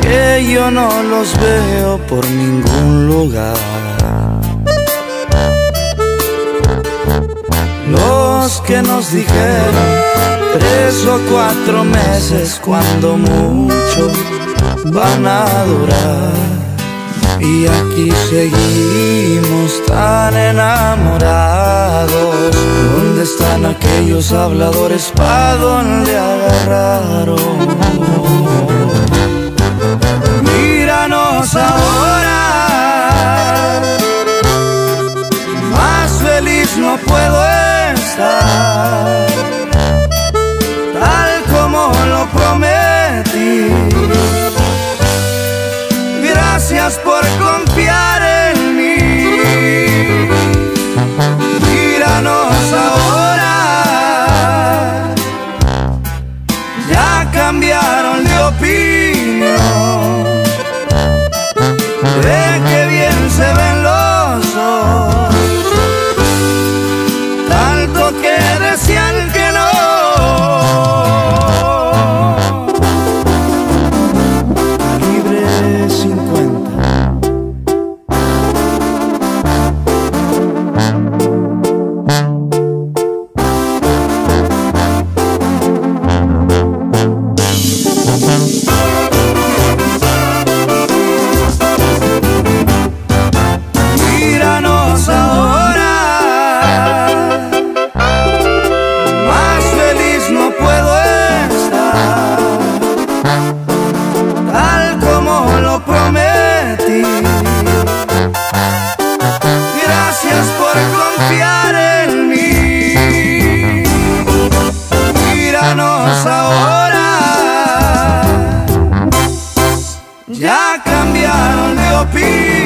que yo no los veo por ningún lugar. Los que nos dijeron tres o cuatro meses cuando mucho van a durar. Y aquí seguimos tan enamorados. ¿Dónde están aquellos habladores? ¿Pa' dónde agarraron? Míranos ahora. Más feliz no puedo prometí. Gracias por confiar en mí. Míranos ahora. Ya cambiaron de opinión.